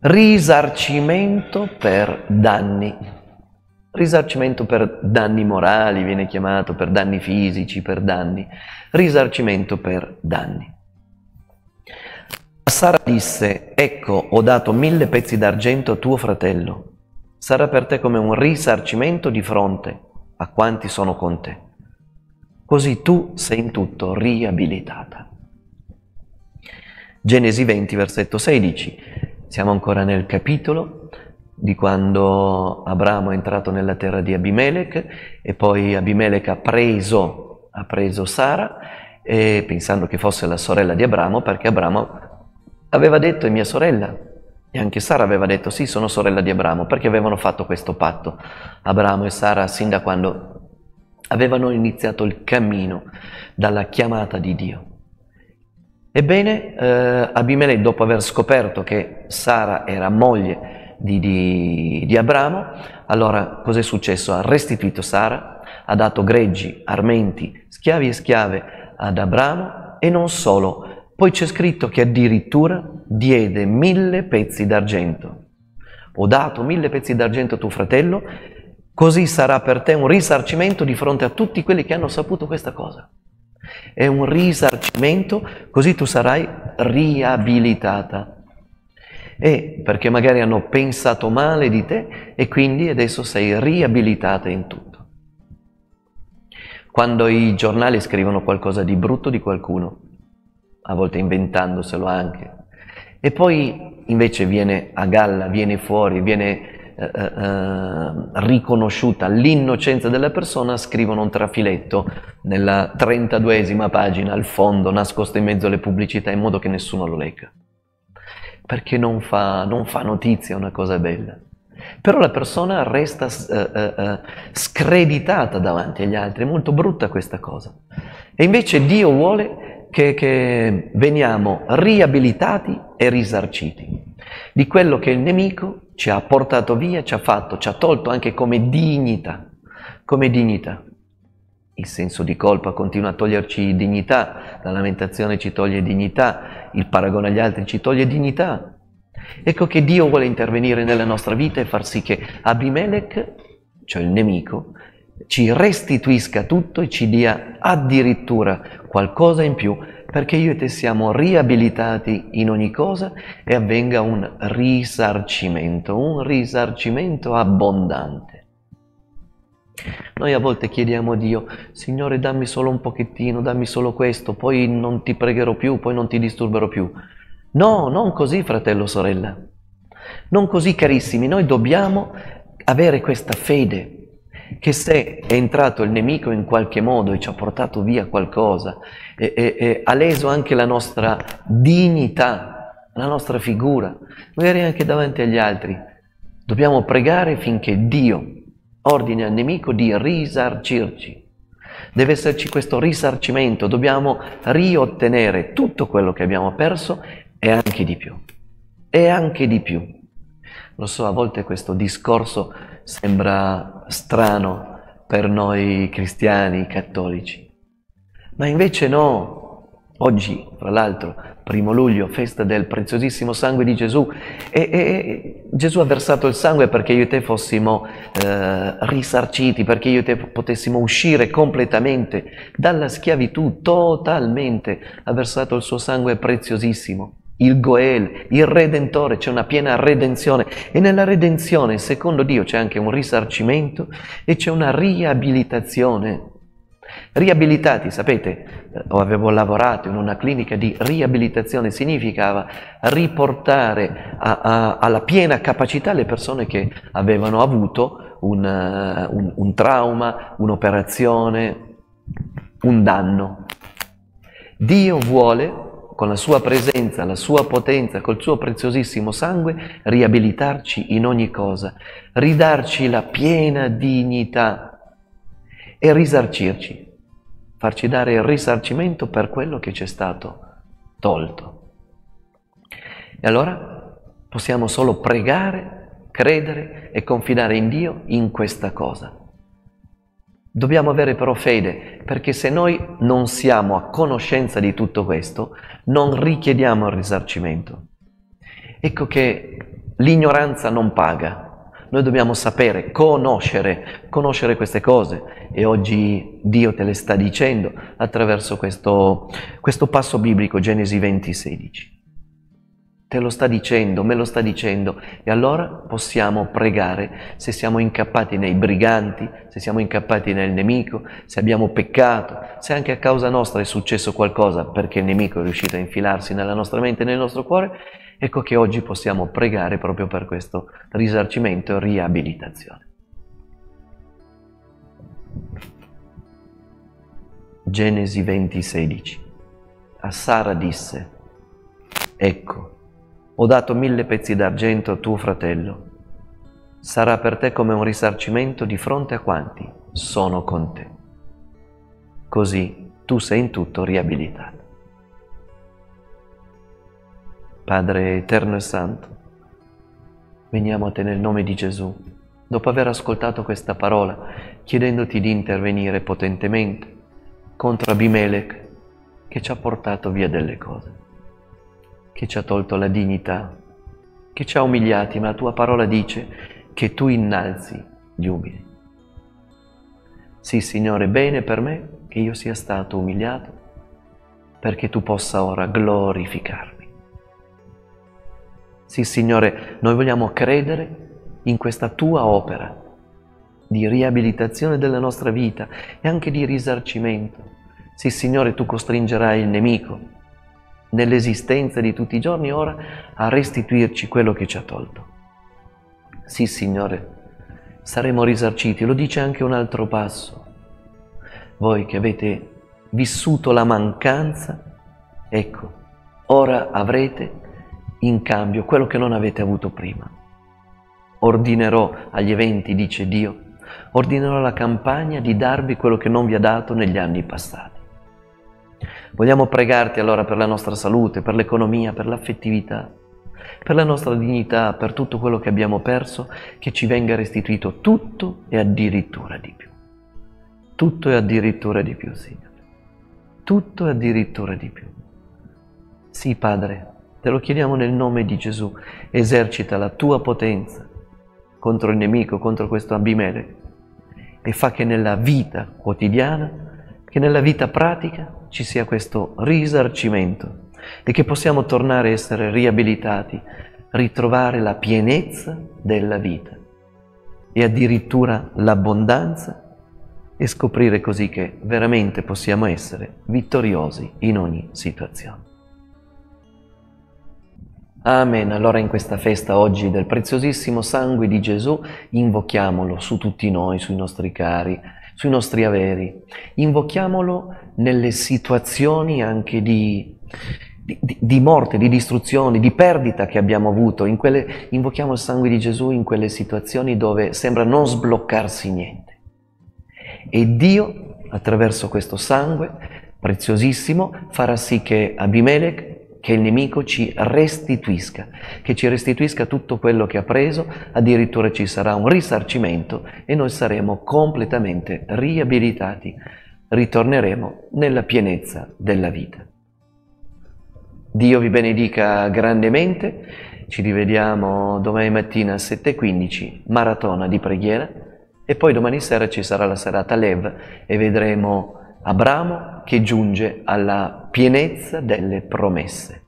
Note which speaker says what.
Speaker 1: risarcimento per danni. Risarcimento per danni morali viene chiamato, per danni fisici, per danni. Risarcimento per danni. Sara disse, ecco, ho dato mille pezzi d'argento a tuo fratello. Sarà per te come un risarcimento di fronte a quanti sono con te. Così tu sei in tutto riabilitata. Genesi 20, versetto 16. Siamo ancora nel capitolo di quando Abramo è entrato nella terra di Abimelech e poi Abimelech ha preso, ha preso Sara e, pensando che fosse la sorella di Abramo perché Abramo aveva detto è mia sorella e anche Sara aveva detto sì sono sorella di Abramo perché avevano fatto questo patto Abramo e Sara sin da quando avevano iniziato il cammino dalla chiamata di Dio. Ebbene, eh, Abimelech, dopo aver scoperto che Sara era moglie di, di, di Abramo, allora cos'è successo? Ha restituito Sara, ha dato greggi, armenti, schiavi e schiave ad Abramo e non solo, poi c'è scritto che addirittura diede mille pezzi d'argento. Ho dato mille pezzi d'argento a tuo fratello Così sarà per te un risarcimento di fronte a tutti quelli che hanno saputo questa cosa. È un risarcimento, così tu sarai riabilitata. E perché magari hanno pensato male di te e quindi adesso sei riabilitata in tutto. Quando i giornali scrivono qualcosa di brutto di qualcuno, a volte inventandoselo anche, e poi invece viene a galla, viene fuori, viene eh, eh, eh, riconosciuta l'innocenza della persona, scrivono un trafiletto nella 32esima pagina al fondo, nascosto in mezzo alle pubblicità, in modo che nessuno lo legga. Perché non fa, non fa notizia una cosa bella. Però la persona resta eh, eh, screditata davanti agli altri, è molto brutta questa cosa. E invece Dio vuole che, che veniamo riabilitati e risarciti di quello che il nemico ci ha portato via, ci ha fatto, ci ha tolto anche come dignità, come dignità. Il senso di colpa continua a toglierci dignità, la lamentazione ci toglie dignità, il paragone agli altri ci toglie dignità. Ecco che Dio vuole intervenire nella nostra vita e far sì che Abimelech, cioè il nemico, ci restituisca tutto e ci dia addirittura qualcosa in più perché io e te siamo riabilitati in ogni cosa e avvenga un risarcimento, un risarcimento abbondante. Noi a volte chiediamo a Dio, Signore dammi solo un pochettino, dammi solo questo, poi non ti pregherò più, poi non ti disturberò più. No, non così fratello, sorella. Non così carissimi, noi dobbiamo avere questa fede che se è entrato il nemico in qualche modo e ci ha portato via qualcosa, e, e, e ha leso anche la nostra dignità, la nostra figura, magari anche davanti agli altri, dobbiamo pregare finché Dio ordini al nemico di risarcirci. Deve esserci questo risarcimento, dobbiamo riottenere tutto quello che abbiamo perso e anche di più. E anche di più. Lo so, a volte questo discorso sembra strano per noi cristiani cattolici, ma invece no. Oggi, tra l'altro, primo luglio, festa del preziosissimo sangue di Gesù, e, e Gesù ha versato il sangue perché io e te fossimo eh, risarciti, perché io e te potessimo uscire completamente dalla schiavitù, totalmente, ha versato il suo sangue preziosissimo il Goel, il Redentore, c'è una piena redenzione e nella redenzione, secondo Dio, c'è anche un risarcimento e c'è una riabilitazione. Riabilitati, sapete, eh, avevo lavorato in una clinica di riabilitazione, significava riportare a, a, alla piena capacità le persone che avevano avuto un, uh, un, un trauma, un'operazione, un danno. Dio vuole con la sua presenza, la sua potenza, col suo preziosissimo sangue, riabilitarci in ogni cosa, ridarci la piena dignità e risarcirci, farci dare il risarcimento per quello che ci è stato tolto. E allora possiamo solo pregare, credere e confidare in Dio in questa cosa. Dobbiamo avere però fede, perché se noi non siamo a conoscenza di tutto questo, non richiediamo il risarcimento. Ecco che L'ignoranza non paga. Noi dobbiamo sapere, conoscere, conoscere queste cose e oggi Dio te le sta dicendo attraverso questo, questo passo biblico, Genesi 20, 16. Te lo sta dicendo, me lo sta dicendo e allora possiamo pregare se siamo incappati nei briganti, se siamo incappati nel nemico, se abbiamo peccato, se anche a causa nostra è successo qualcosa perché il nemico è riuscito a infilarsi nella nostra mente e nel nostro cuore, ecco che oggi possiamo pregare proprio per questo risarcimento e riabilitazione. Genesi 20:16 A Sara disse, ecco, ho dato mille pezzi d'argento a tuo fratello, sarà per te come un risarcimento di fronte a quanti sono con te. Così tu sei in tutto riabilitato. Padre eterno e santo, veniamo a te nel nome di Gesù, dopo aver ascoltato questa parola, chiedendoti di intervenire potentemente contro Abimelech che ci ha portato via delle cose che ci ha tolto la dignità, che ci ha umiliati, ma la tua parola dice che tu innalzi gli umili. Sì, Signore, bene per me che io sia stato umiliato, perché tu possa ora glorificarmi. Sì, Signore, noi vogliamo credere in questa tua opera di riabilitazione della nostra vita e anche di risarcimento. Sì, Signore, tu costringerai il nemico nell'esistenza di tutti i giorni ora a restituirci quello che ci ha tolto. Sì, Signore, saremo risarciti. Lo dice anche un altro passo. Voi che avete vissuto la mancanza, ecco, ora avrete in cambio quello che non avete avuto prima. Ordinerò agli eventi, dice Dio, ordinerò alla campagna di darvi quello che non vi ha dato negli anni passati. Vogliamo pregarti allora per la nostra salute, per l'economia, per l'affettività, per la nostra dignità, per tutto quello che abbiamo perso, che ci venga restituito tutto e addirittura di più. Tutto e addirittura di più, Signore. Tutto e addirittura di più. Sì, Padre, te lo chiediamo nel nome di Gesù. Esercita la tua potenza contro il nemico, contro questo Abimele e fa che nella vita quotidiana che nella vita pratica ci sia questo risarcimento e che possiamo tornare a essere riabilitati, ritrovare la pienezza della vita e addirittura l'abbondanza e scoprire così che veramente possiamo essere vittoriosi in ogni situazione. Amen. Allora in questa festa oggi del preziosissimo sangue di Gesù invochiamolo su tutti noi, sui nostri cari, sui nostri averi, invochiamolo nelle situazioni anche di, di, di, morte, di distruzione, di perdita che abbiamo avuto, in quelle, invochiamo il sangue di Gesù in quelle situazioni dove sembra non sbloccarsi niente. E Dio, attraverso questo sangue preziosissimo, farà sì che Abimelech che il nemico ci restituisca, che ci restituisca tutto quello che ha preso, addirittura ci sarà un risarcimento e noi saremo completamente riabilitati, ritorneremo nella pienezza della vita. Dio vi benedica grandemente, ci rivediamo domani mattina alle 7.15, maratona di preghiera, e poi domani sera ci sarà la serata Lev e vedremo Abramo che giunge alla pienezza delle promesse.